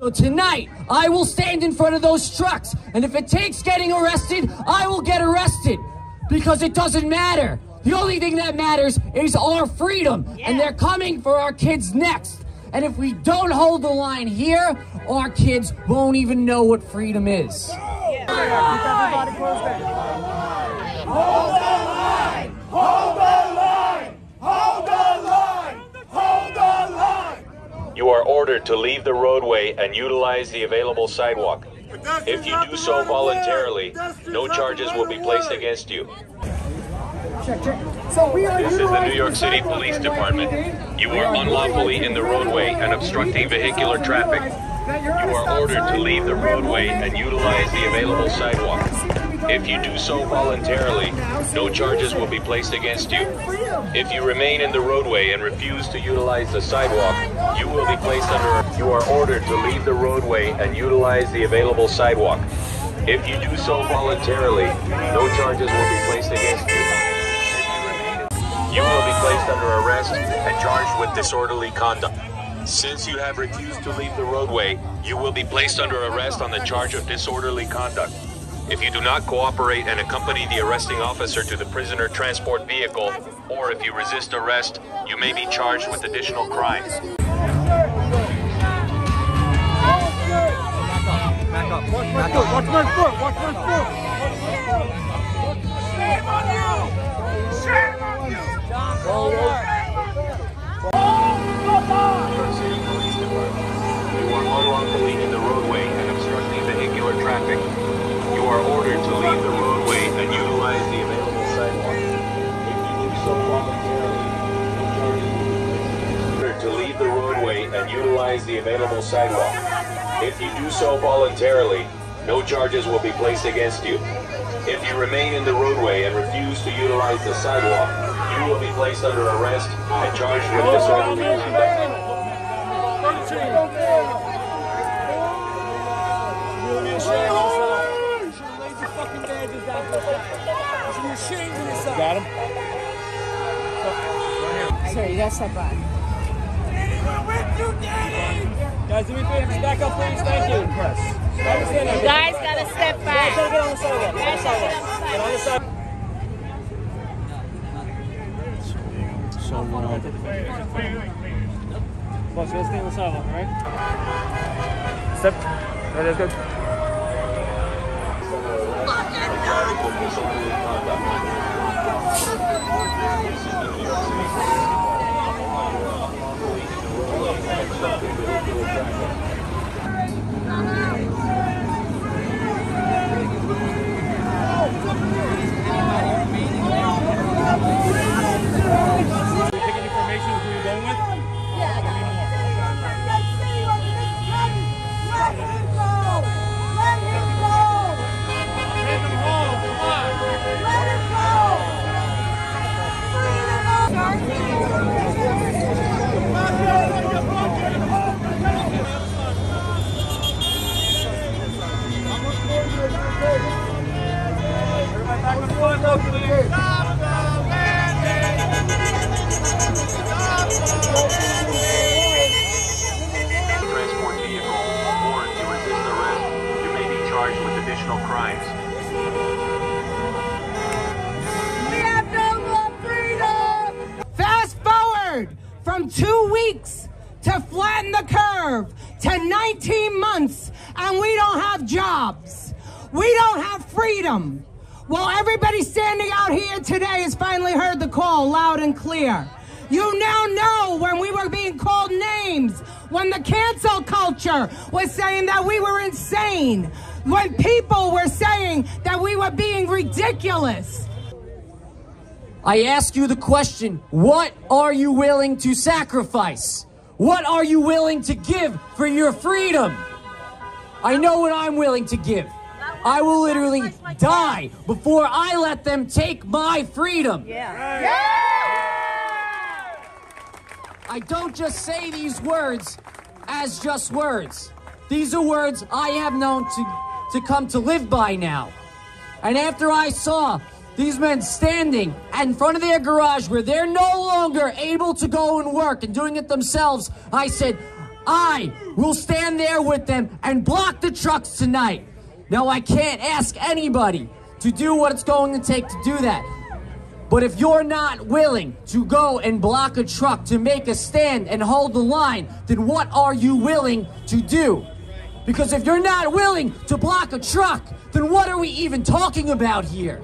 So tonight, I will stand in front of those trucks, and if it takes getting arrested, I will get arrested. Because it doesn't matter. The only thing that matters is our freedom, and they're coming for our kids next. And if we don't hold the line here, our kids won't even know what freedom is. Hold the line! Hold the line! Hold the line! Hold the line! To leave the roadway and utilize the available sidewalk. If you do so voluntarily, no charges will be placed against you. This is the New York City Police. Department. You are unlawfully in the roadway and obstructing vehicular traffic. You are ordered to leave the roadway and utilize the available sidewalk. If you do so voluntarily, no charges will be placed against you. If you remain in the roadway and refuse to utilize the sidewalk, you will be placed under. You are ordered to leave the roadway and utilize the available sidewalk. If you do so voluntarily, no charges will be placed against you. You will be placed under arrest and charged with disorderly conduct. Since you have refused to leave the roadway, you will be placed under arrest on the charge of disorderly conduct. If you do not cooperate and accompany the arresting officer to the prisoner transport vehicle, or if you resist arrest, you may be charged with additional crimes. Foot! Watch my foot! The available sidewalk. If you do so voluntarily, no charges will be placed against you. If you remain in the roadway and refuse to utilize the sidewalk, you will be placed under arrest and charged with disorderly conduct. Got him? Sir, you gotta step back. Guys, do me a favor, back up, please. Thank you. You guys gotta step back. Get on the sidewalk. Get on the sidewalk. Get on the sidewalk. Boss, let's stay on the sidewalk, all right? Step. Right, let's go. You from two weeks to flatten the curve to 19 months, and we don't have jobs. We don't have freedom. Well, everybody standing out here today has finally heard the call loud and clear. You now know when we were being called names, when the cancel culture was saying that we were insane, when people were saying that we were being ridiculous. I ask you the question, what are you willing to sacrifice? What are you willing to give for your freedom? I know what I'm willing to give. I will literally die before I let them take my freedom. Yeah. I don't just say these words as just words. These are words I have known to, to come to live by now. And after I saw these men standing in front of their garage where they're no longer able to go and work and doing it themselves, I said, I will stand there with them and block the trucks tonight. Now, I can't ask anybody to do what it's going to take to do that. But if you're not willing to go and block a truck to make a stand and hold the line, then what are you willing to do? Because if you're not willing to block a truck, then what are we even talking about here?